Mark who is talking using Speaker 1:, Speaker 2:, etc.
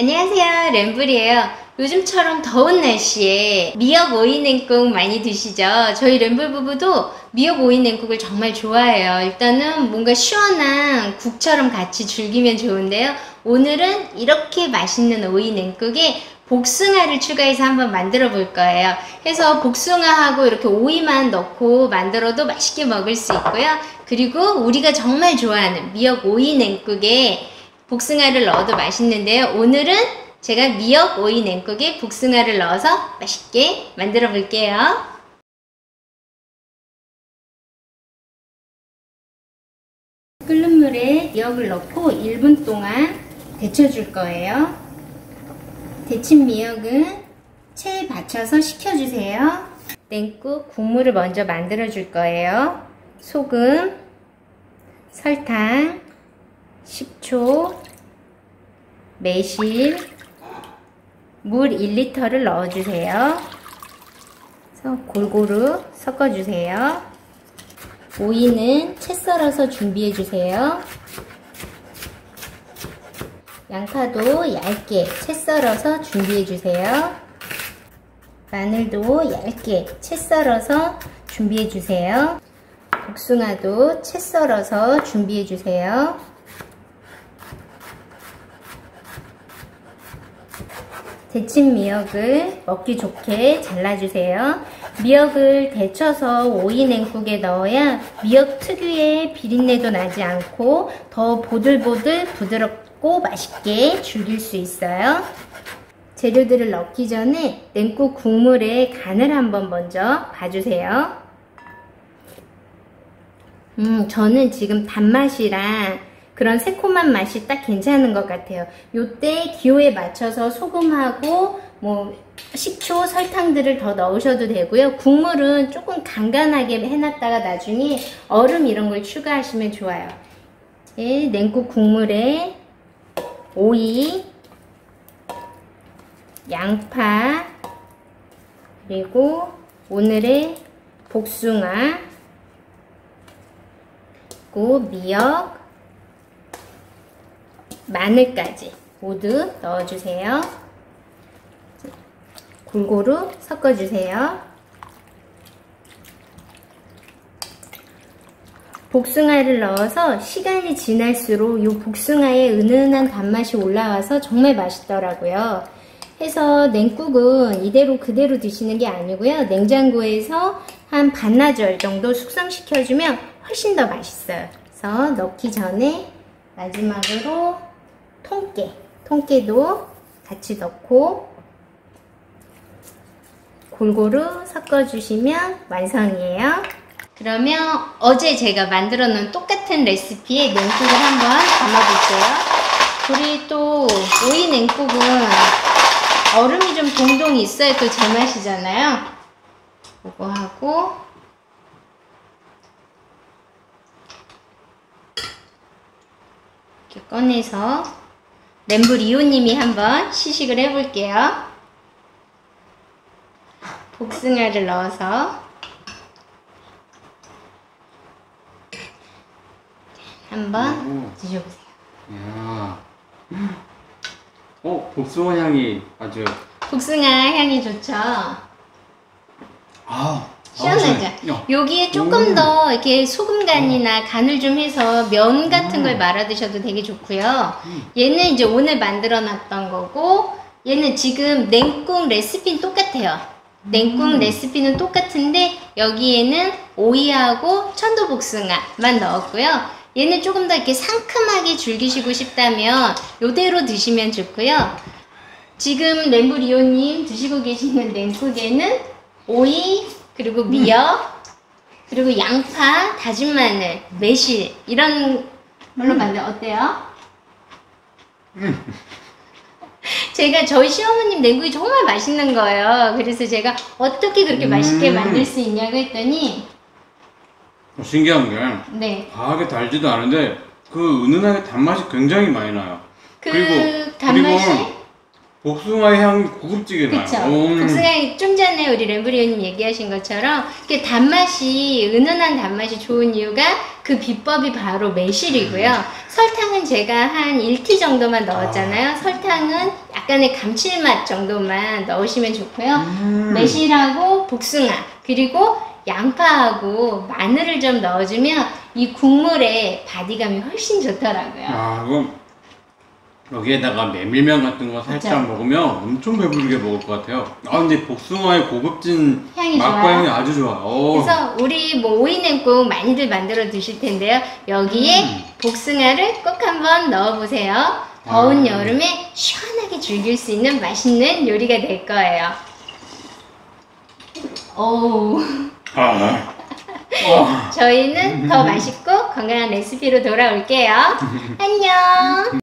Speaker 1: 안녕하세요 램블이에요. 요즘처럼 더운 날씨에 미역 오이 냉국 많이 드시죠? 저희 램블 부부도 미역 오이 냉국을 정말 좋아해요. 일단은 뭔가 시원한 국처럼 같이 즐기면 좋은데요. 오늘은 이렇게 맛있는 오이 냉국에 복숭아를 추가해서 한번 만들어 볼 거예요. 해서 복숭아하고 이렇게 오이만 넣고 만들어도 맛있게 먹을 수 있고요. 그리고 우리가 정말 좋아하는 미역 오이 냉국에 복숭아를 넣어도 맛있는데요. 오늘은 제가 미역 오이 냉국에 복숭아를 넣어서 맛있게 만들어 볼게요. 끓는 물에 미역을 넣고 1분 동안 데쳐줄 거예요. 데친 미역은 체에 받쳐서 식혀주세요. 냉국 국물을 먼저 만들어 줄 거예요. 소금, 설탕, 식초, 매실, 물 1리터를 넣어주세요. 골고루 섞어주세요. 오이는 채 썰어서 준비해주세요. 양파도 얇게 채 썰어서 준비해주세요. 마늘도 얇게 채 썰어서 준비해주세요. 복숭아도 채 썰어서 준비해주세요. 데친 미역을 먹기 좋게 잘라주세요. 미역을 데쳐서 오이 냉국에 넣어야 미역 특유의 비린내도 나지 않고 더 보들보들 부드럽고 맛있게 즐길 수 있어요. 재료들을 넣기 전에 냉국 국물에 간을 한번 먼저 봐주세요. 음, 저는 지금 단맛이랑 그런 새콤한 맛이 딱 괜찮은 것 같아요. 요때 기호에 맞춰서 소금하고 뭐 식초, 설탕들을 더 넣으셔도 되고요. 국물은 조금 간간하게 해놨다가 나중에 얼음 이런 걸 추가하시면 좋아요. 예, 냉국 국물에 오이, 양파, 그리고 오늘의 복숭아, 그리고 미역, 마늘까지 모두 넣어주세요. 골고루 섞어주세요. 복숭아를 넣어서 시간이 지날수록 이 복숭아의 은은한 단맛이 올라와서 정말 맛있더라고요. 해서 냉국은 이대로 그대로 드시는 게 아니고요. 냉장고에서 한 반나절 정도 숙성시켜주면 훨씬 더 맛있어요. 그래서 넣기 전에 마지막으로 통깨, 통깨도 같이 넣고 골고루 섞어주시면 완성이에요. 그러면 어제 제가 만들어 놓은 똑같은 레시피의 냉국을 한번 담아볼게요. 우리 또 오이 냉국은 얼음이 좀 동동 있어야 또 제맛이잖아요. 그거 하고 이렇게 꺼내서 램브리오님이 한번 시식을 해볼게요. 복숭아를 넣어서 한번
Speaker 2: 오.
Speaker 1: 드셔보세요.
Speaker 2: 이야. 어, 복숭아 향이 아주
Speaker 1: 복숭아 향이 좋죠?
Speaker 2: 아
Speaker 1: 시원하죠?
Speaker 2: 야.
Speaker 1: 여기에 조금
Speaker 2: 음.
Speaker 1: 더 이렇게 소금 간이나 간을 좀 해서 면 같은 걸 말아 드셔도 되게 좋고요.
Speaker 2: 음.
Speaker 1: 얘는 이제 오늘 만들어 놨던 거고 얘는 지금 냉국 레시피는 똑같아요. 냉국
Speaker 2: 음.
Speaker 1: 레시피는 똑같은데 여기에는 오이하고 천도복숭아만 넣었고요. 얘는 조금 더 이렇게 상큼하게 즐기시고 싶다면 요대로 드시면 좋고요. 지금 램브리오님 드시고 계시는 냉국에는 오이 그리고 미역 그리고 양파, 다진 마늘, 매실 이런 걸로 만든 어때요? 제가 저희 시어머님 냉국이 정말 맛있는 거예요. 그래서 제가 어떻게 그렇게 맛있게
Speaker 2: 음.
Speaker 1: 만들 수 있냐고 했더니
Speaker 2: 어, 신기한 게
Speaker 1: 네.
Speaker 2: 과하게 달지도 않은데 그 은은하게 단맛이 굉장히 많이 나요.
Speaker 1: 그
Speaker 2: 그리고-
Speaker 1: 단맛이
Speaker 2: 그리고 복숭아의 향이 고급지게 나요.
Speaker 1: 그쵸.
Speaker 2: 음.
Speaker 1: 복숭아이 좀 전에 우리 램브리오님 얘기하신 것처럼 그 단맛이 은은한 단맛이 좋은 이유가 그 비법이 바로 매실이고요. 설탕은 제가 한 1티 정도만 넣었잖아요. 설탕은 약간의 감칠맛 정도만 넣으시면 좋고요.
Speaker 2: 음.
Speaker 1: 매실하고 복숭아 그리고 양파하고 마늘을 좀 넣어주면 이 국물의 바디감이 훨씬 좋더라고요.
Speaker 2: 아, 그럼 여기에다가 메밀면 같은 거 살짝
Speaker 1: 그쵸.
Speaker 2: 먹으면 엄청 배부르게 먹을 것 같아요. 아, 근데 복숭아의 고급진
Speaker 1: 향이
Speaker 2: 맛과
Speaker 1: 좋아요.
Speaker 2: 향이 아주 좋아. 오.
Speaker 1: 그래서 우리 뭐 오이냉국 많이들 만들어 드실 텐데요. 여기에
Speaker 2: 음.
Speaker 1: 복숭아를 꼭 한번 넣어보세요. 더운
Speaker 2: 아.
Speaker 1: 여름에 시원하게 즐길 수 있는 맛있는 요리가 될 거예요. 오,
Speaker 2: 아. 아.
Speaker 1: 저희는 더 맛있고 건강한 레시피로 돌아올게요. 안녕.